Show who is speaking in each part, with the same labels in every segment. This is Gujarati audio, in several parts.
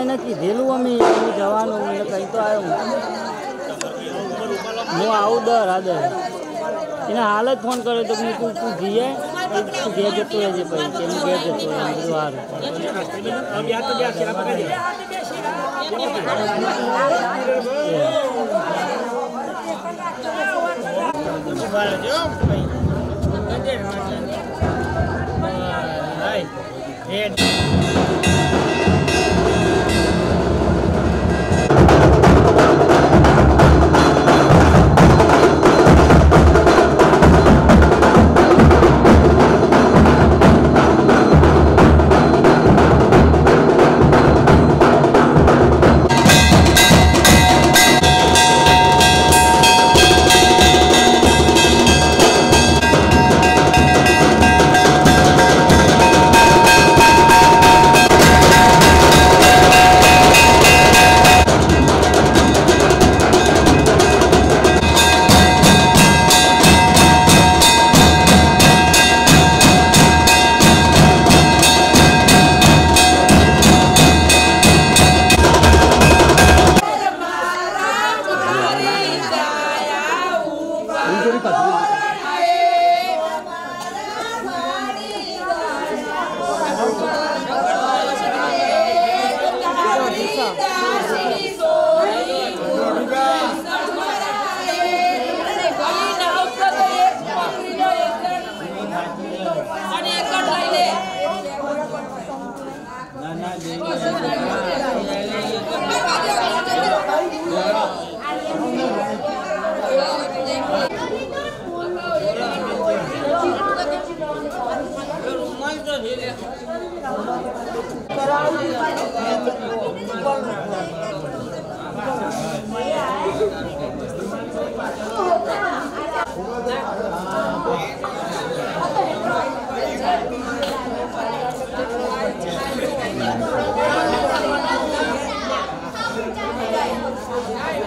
Speaker 1: કાંઈ નથી. કીધેલું અમે હું જવાનું એટલે કંઈ તો આવ્યો હું આવું દર આદર એને હાલ જ ફોન કર્યો તો મેં તું તું જઈએ તું ઘેર જતો રહેજે પછી. કે હું ઘેર જતો રહે
Speaker 2: Yeah. you.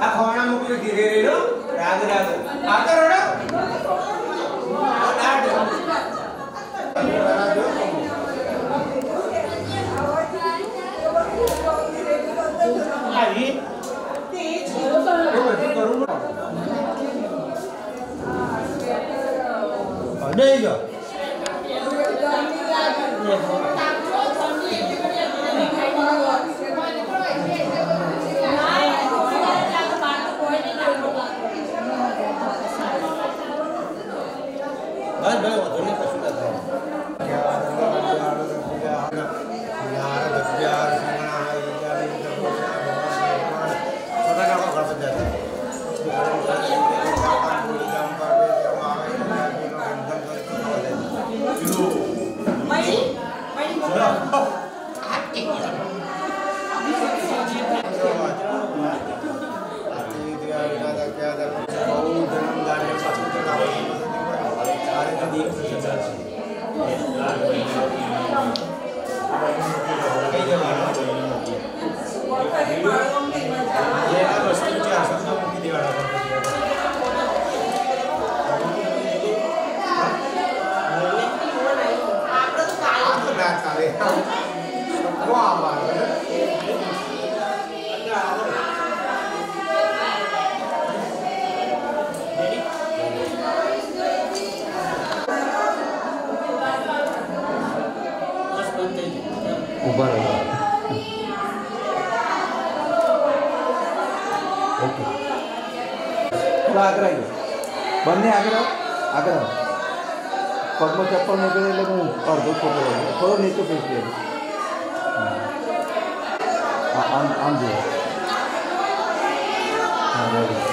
Speaker 2: આ ખોણા મોકલું
Speaker 1: ધીરે રેડો. રાગ રાગ.
Speaker 3: આગળ રડો There you go. આવી જાઓ બંને આગ્રહ? આગ્રહ. પગમાં ચપ્પલ નીકળે એટલે હું અડધો છોકરો થોડો નીચે દે આમ આમ રેડી